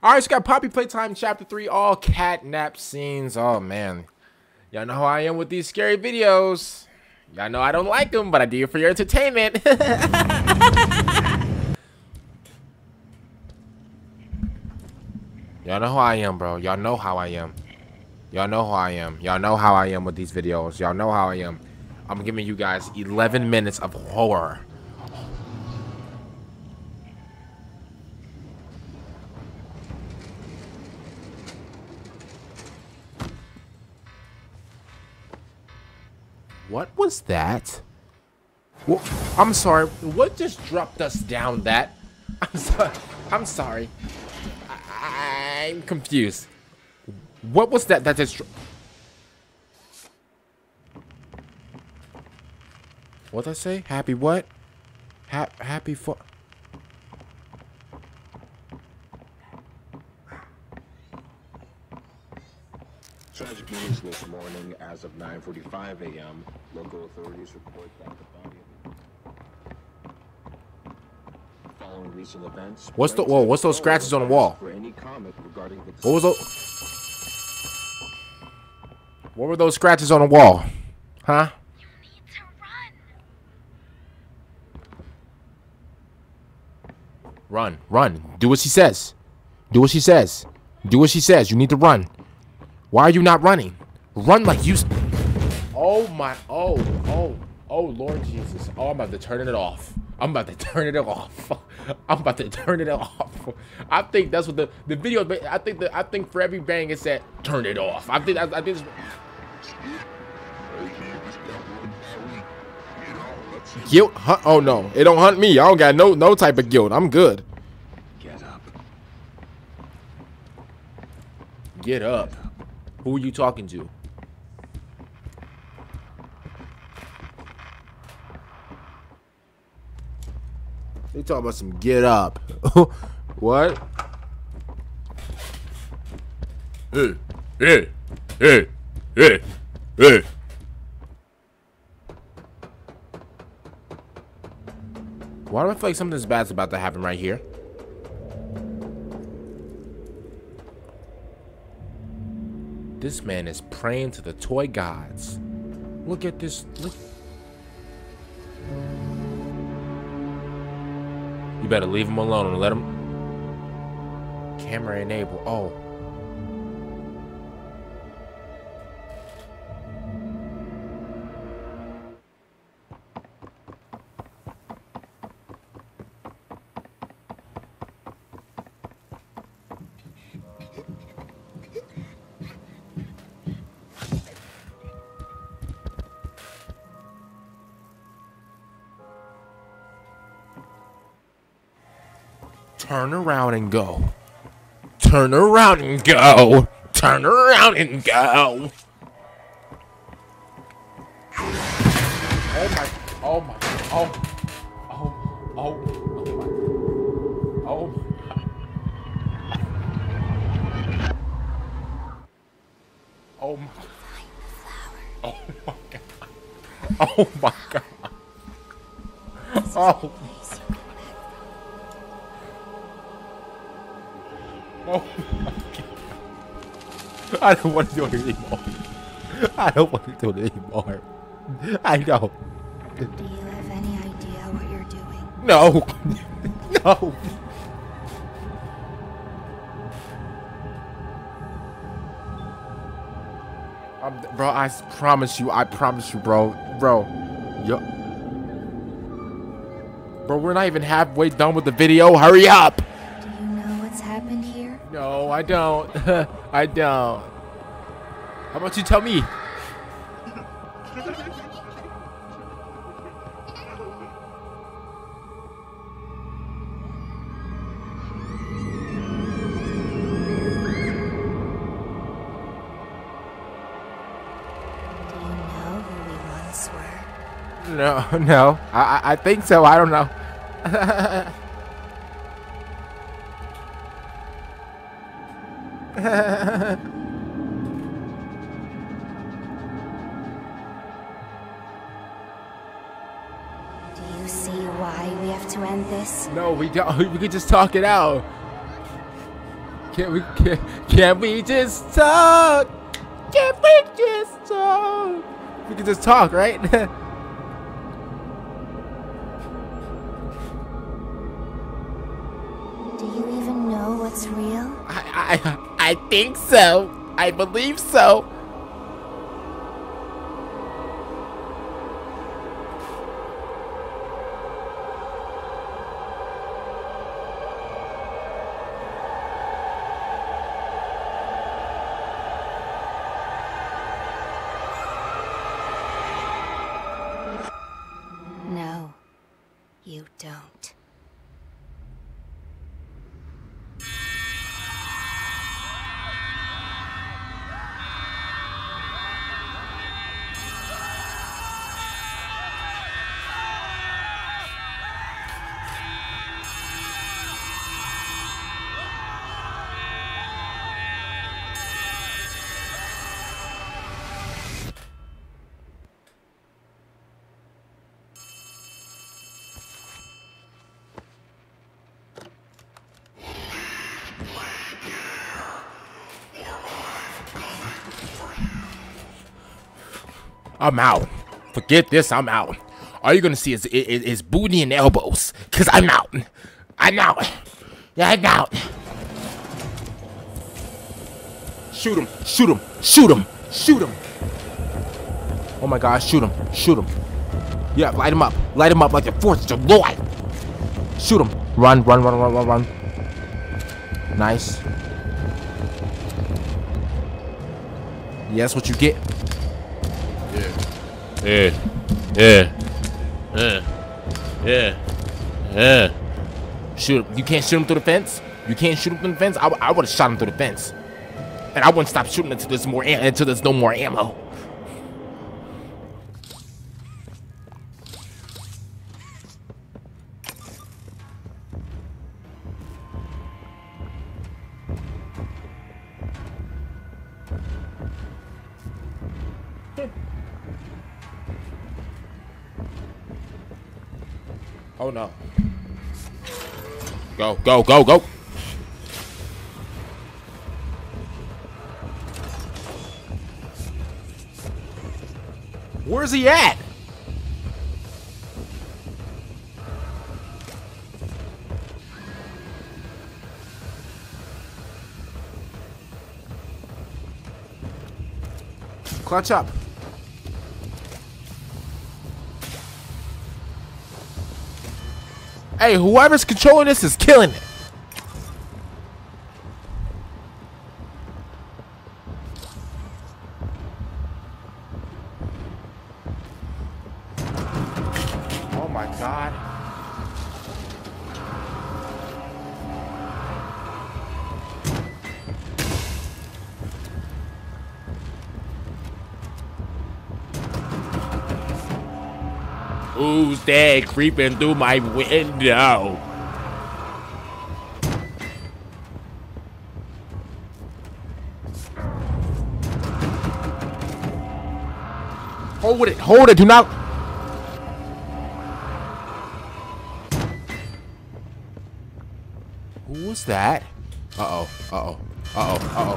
All right, so got Poppy Playtime Chapter 3, all catnap scenes. Oh, man. Y'all know how I am with these scary videos. Y'all know I don't like them, but I do it for your entertainment. Y'all know how I am, bro. Y'all know how I am. Y'all know how I am. Y'all know how I am with these videos. Y'all know how I am. I'm giving you guys 11 minutes of horror. What was that? Well, I'm sorry. What just dropped us down that? I'm sorry. I'm sorry. I I'm confused. What was that that just... What'd I say? Happy what? Ha happy for... news this morning as of 9.45 a.m. Local authorities report that the body of Following recent events... What's the- whoa, what's those scratches on the wall? For any comment regarding the... What was those... What were those scratches on the wall? Huh? You need to run. Run, run. Do what she says. Do what she says. Do what she says. You need to run. Why are you not running? Run like you. Oh my. Oh, oh, oh, Lord Jesus. Oh, I'm about to turn it off. I'm about to turn it off. I'm about to turn it off. I think that's what the the video. I think that I think for every bang it said turn it off. I think I, I think. It's, Guilt? Hunt? Oh no, it don't hunt me. I don't got no no type of guilt. I'm good. Get up. Get up. Who are you talking to? They talking about some get up. what? Hey, hey, hey, hey, hey. Why do I feel like something's bad's about to happen right here? This man is praying to the toy gods. Look at this. Look. You better leave him alone and let him. Camera enable. Oh. Turn around and go. Turn around and go. Turn around and go. Oh my. Oh my. Oh. Oh. Oh. Oh my. Oh my. Oh my. Oh my god. Oh my god. Oh. Oh my god. I don't want to do it anymore. I don't want to do it anymore. I don't. Do you have any idea what you're doing? No. No. Um, bro, I promise you, I promise you, bro. Bro. Yo. Bro, we're not even halfway done with the video. Hurry up. I don't. I don't. How about you tell me? Do you know who we once were? No, no. I, I- I think so. I don't know. Do you see why we have to end this? No, we don't. We could just talk it out. Can't we can can't we just talk? Can't we just talk? We can just talk, right? I, think so. I believe so. I'm out. Forget this. I'm out. All you're gonna see is is, is booty and elbows. Cause I'm out. I'm out. Yeah, I'm out. Shoot him. Shoot him. Shoot him. Shoot him. Oh my God! Shoot him. Shoot him. Yeah, light him up. Light him up like the Fourth of July. Shoot him. Run, run, run, run, run, run. Nice. Yes, what you get. Yeah. Yeah. Yeah. Yeah. Yeah. Shoot him. You can't shoot him through the fence. You can't shoot him through the fence. I, I would have shot him through the fence, and I wouldn't stop shooting until there's more until there's no more ammo. Oh no. Go, go, go, go. Where's he at? Clutch up. Hey, whoever's controlling this is killing it. Oh my god. Who's that creeping through my window? Hold it, hold it, do not. Who was that? Uh oh, uh oh, uh oh, uh oh.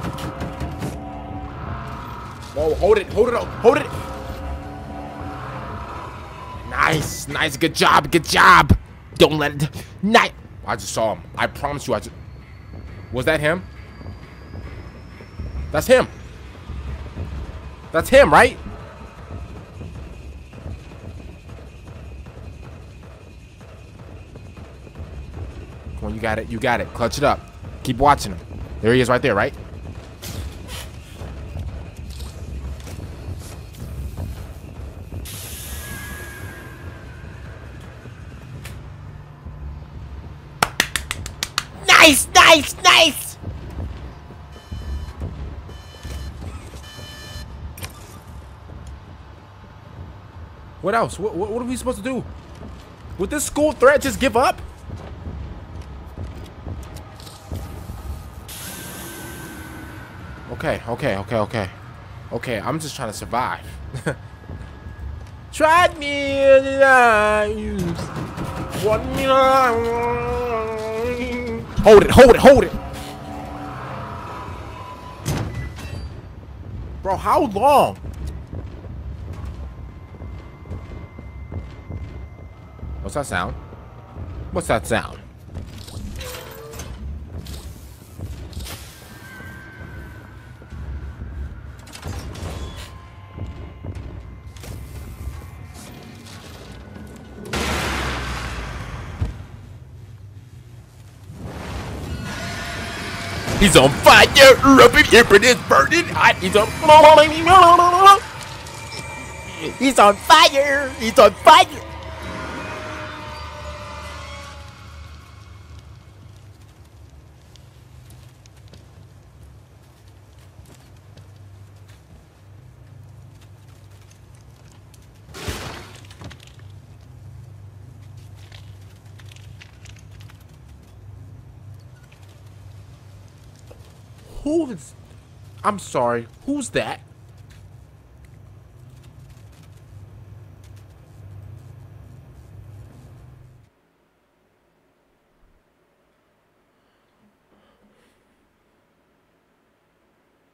Whoa, hold it, hold it, hold it. Nice, nice, good job, good job. Don't let it. Nice. I just saw him. I promise you, I just. Was that him? That's him. That's him, right? Come on, you got it. You got it. Clutch it up. Keep watching him. There he is right there, right? Nice, nice! What else? What, what, are we supposed to do? Would this school threat just give up? Okay, okay, okay, okay. Okay, I'm just trying to survive. Tried me in the eyes. One Hold it, hold it, hold it. Bro, how long? What's that sound? What's that sound? He's on fire! Up in burning hot! He's on He's on fire! He's on fire! Who is... I'm sorry. Who's that?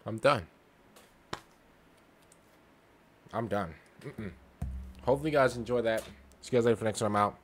I'm done. I'm done. Mm -mm. Hopefully you guys enjoy that. See you guys later for next time I'm out.